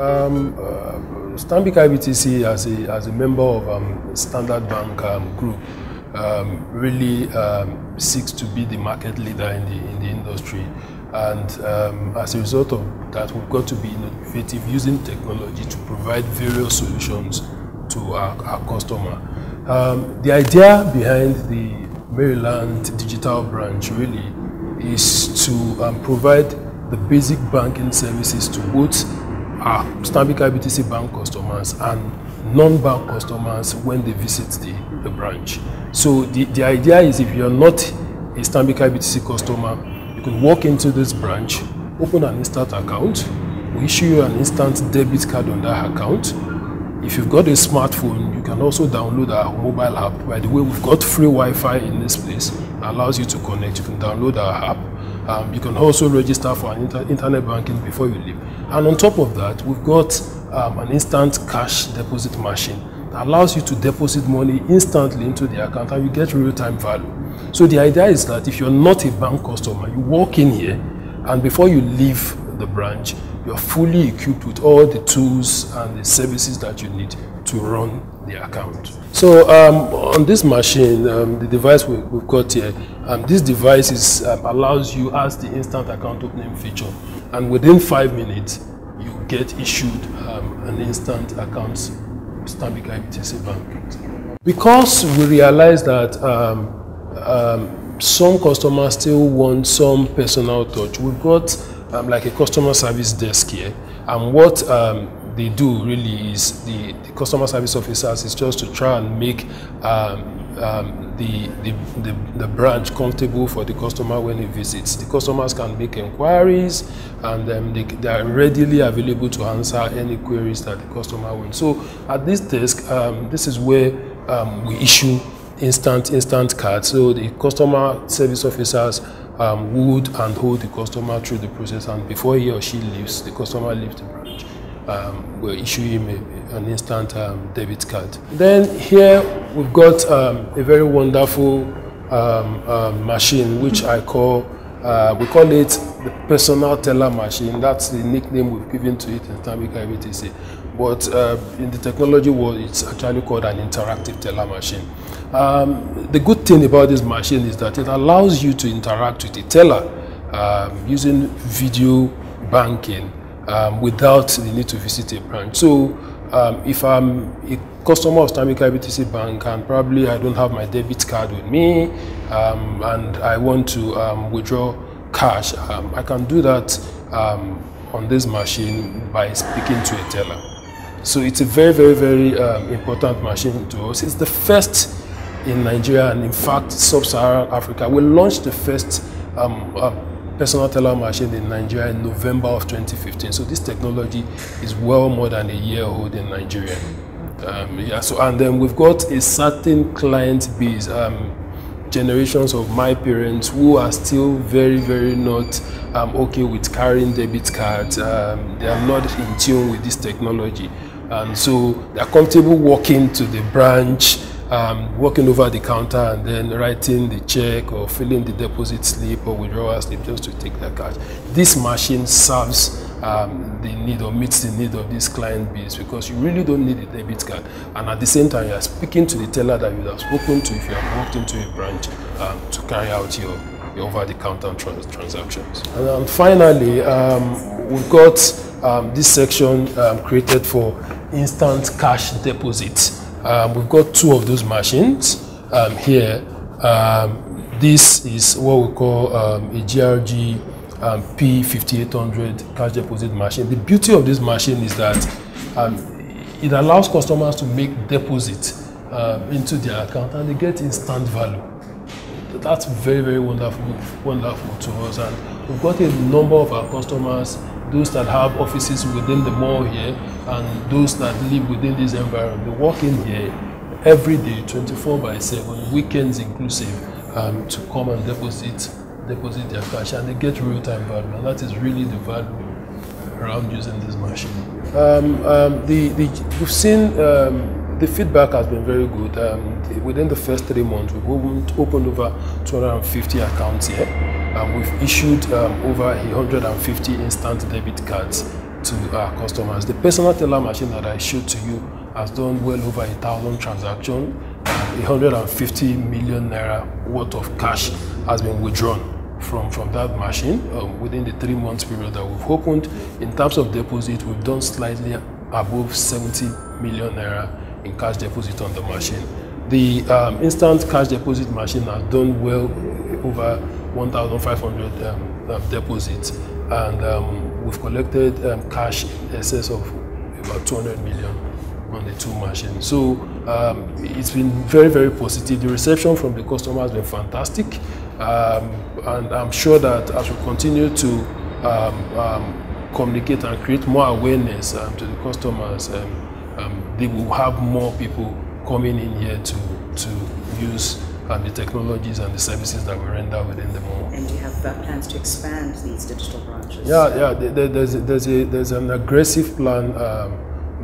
Um, uh, Stanbic IBTC as a, as a member of um, Standard Bank um, Group um, really um, seeks to be the market leader in the, in the industry. And um, as a result of that, we've got to be innovative using technology to provide various solutions to our, our customer. Um, the idea behind the Maryland digital branch really is to um, provide the basic banking services to both our Stanbic IBTC bank customers and non-bank customers when they visit the, the branch. So the, the idea is if you're not a Stanbic IBTC customer, you can walk into this branch, open an instant account, we issue you an instant debit card on that account. If you've got a smartphone, you can also download our mobile app. By the way, we've got free Wi-Fi in this place. It allows you to connect. You can download our app. Um, you can also register for an inter internet banking before you leave. And on top of that, we've got um, an instant cash deposit machine that allows you to deposit money instantly into the account and you get real-time value. So the idea is that if you're not a bank customer, you walk in here and before you leave the branch, you're fully equipped with all the tools and the services that you need to run the account. So um, on this machine, um, the device we, have got here, um, this device is, um, allows you as the instant account opening feature and within five minutes you get issued um, an instant account Stanbic IBTC Bank. Because we realize that um, some customers still want some personal touch, we've got like a customer service desk here and what they do really is the, the, customer service officers is just to try and make um, um, the, the, the, the, branch comfortable for the customer when he visits. The customers can make inquiries and um, they, they, are readily available to answer any queries that the customer wants. So at this desk, um, this is where um, we issue instant instant cards. So the customer service officers um, would and hold the customer through the process and before he or she leaves, the customer leaves the branch um, we'll issue him a, an instant um, debit card. Then here we've got um, a very wonderful um, um, machine which I call, uh, we call it the personal teller machine. That's the nickname we've given to it in Stanbic IBTC. But uh, in the technology world, it's actually called an interactive teller machine. Um, the good thing about this machine is that it allows you to interact with the teller using video banking um, without the need to visit a branch. So um, if I'm a customer of Stanbic IBTC Bank and probably I don't have my debit card with me um, and I want to um, withdraw cash, um, I can do that um, on this machine by speaking to a teller. So it's a very, very, very important machine to us. It's the first in Nigeria and in fact sub-Saharan Africa. We launched the first um, uh, personal teller machine in Nigeria in November of 2015. So this technology is well more than a year old in Nigeria. Um, yeah, so and then we've got a certain client base, um, generations of my parents who are still very, very not um, okay with carrying debit cards. Um, they are not in tune with this technology. And so they're comfortable walking to the branch, um, walking over the counter and then writing the check or filling the deposit slip or withdrawal slip just to take the cash. This machine serves um, the need or meets the need of this client base because you really don't need a debit card and at the same time you are speaking to the teller that you have spoken to if you have walked into a branch um, to carry out your, your over-the-counter trans transactions. And then finally, um, we've got um, this section um, created for instant cash deposit. Um, we've got two of those machines um, here. Um, this is what we call um, a GRG um, P5800 cash deposit machine. The beauty of this machine is that it allows customers to make deposits into their account and they get instant value. That's very, very wonderful, wonderful to us. And we've got a number of our customers those that have offices within the mall here and those that live within this environment. They walk in here every day, 24 by 7, weekends inclusive, um, to come and deposit deposit their cash and they get real-time value and that is really the value around using this machine. Um, um, the, the, we've seen um, the feedback has been very good. Um, within the first three months, we've opened, opened over 250 accounts here and we've issued um, over 150 instant debit cards to our customers. The personal teller machine that I showed to you has done well over a thousand transactions. 150 million naira worth of cash has been withdrawn from, from that machine um, within the three months period that we've opened. In terms of deposit, we've done slightly above 70 million naira in cash deposit on the machine. The um, instant cash deposit machine has done well over 1,500 um, um, deposits and um, we've collected um, cash in excess of about 200 million on the two machines. So it's been very, very positive. The reception from the customer has been fantastic. And I'm sure that as we continue to communicate and create more awareness to the customers, um, they will have more people coming in here to, to use the technologies and the services that we render within the mall. And do you have uh, plans to expand these digital branches? Yeah, yeah. There's, there's, a, there's an aggressive plan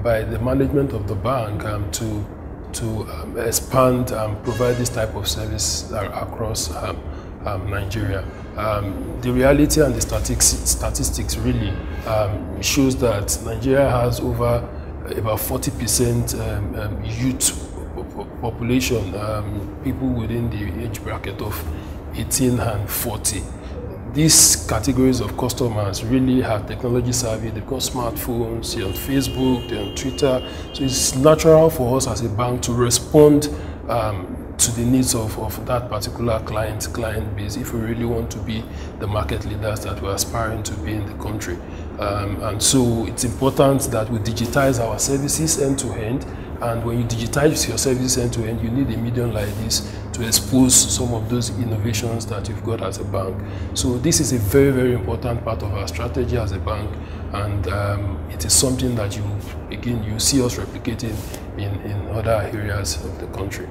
by the management of the bank um, to to um, expand and provide this type of service across um, um, Nigeria. Um, the reality and the statistics, statistics really um, shows that Nigeria has over about 40% um, um, youth population, um, people within the age bracket of 18 and 40 these categories of customers really have technology savvy. They've got smartphones, they're on Facebook, they're on Twitter. So it's natural for us as a bank to respond um, to the needs of, of that particular client client base if we really want to be the market leaders that we're aspiring to be in the country. Um, and so it's important that we digitize our services end to end and when you digitize your services end to end, you need a medium like this to expose some of those innovations that you've got as a bank. So this is a very, very important part of our strategy as a bank. And um, it is something that you, again, you see us replicating in, in other areas of the country.